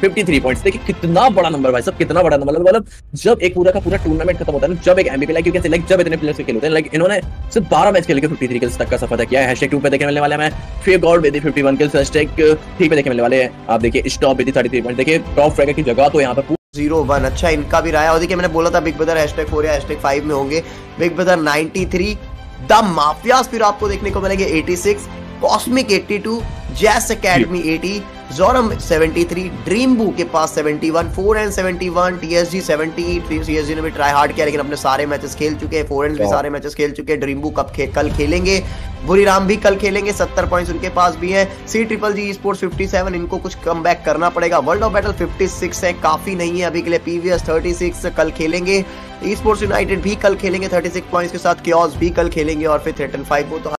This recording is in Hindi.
53 पॉइंट्स देखिए, कितना बड़ा नंबर भाई सब कितना बड़ा नंबर मतलब जब एक पूरा का पूरा टूर्नामेंट खत्म होता है ना, जब एक एमबीपी लाइक यू लाइक जब इतने प्लेयर्स के खेल होते हैं लाइक इन्होंने सिर्फ़ 12 मैच खेल के 53 किल्स तक का सफ़र किया है हैशटैग 2 पे देखने मिलने वाले हैं। फिर गॉड विद 51 किल्स हैशटैग 3 पे देखने मिलने वाले हैं। आप देखिए स्टॉप विद 33 पॉइंट देखिए टॉप फ्रैगर की जगह तो यहाँ पर ज़ीरो वन अच्छा इनका भी रहा है। और देखिए, मैंने बोला था बिग ब्रदर हैशटैग फोर या हैशटैग फाइव में होंगे। बिग ब्रदर 93 द माफियाज फिर आपको देखने को मिलेंगे 86 कॉस्मिक 82 जैस एकेडमी 80 जोरम 73 ड्रीम बू के पास 71 फोर एंड 71 टीएसजी 70 सीएसजी ने भी ट्राई हार्ड किया लेकिन अपने सारे मैचेस खेल चुके हैं फोर एंड भी सारे मैचेस खेल चुके हैं। ड्रीम बू कब खे, कल खेलेंगे? बुरीराम भी कल खेलेंगे 70 पॉइंट्स उनके पास भी हैं। सी ट्रिपल जी स्पोर्ट्स 57 इनको कुछ कम बैक करना पड़ेगा। वर्ल्ड ऑफ़ बैटल 56 है काफ़ी नहीं है अभी के लिए। पीवीएस 36 कल खेलेंगे। ई स्पोर्ट्स यूनाइटेड भी कल खेलेंगे 36 पॉइंट्स के साथ। क्योस भी कल खेलेंगे और फिर थ्रेटन फाइव वो तो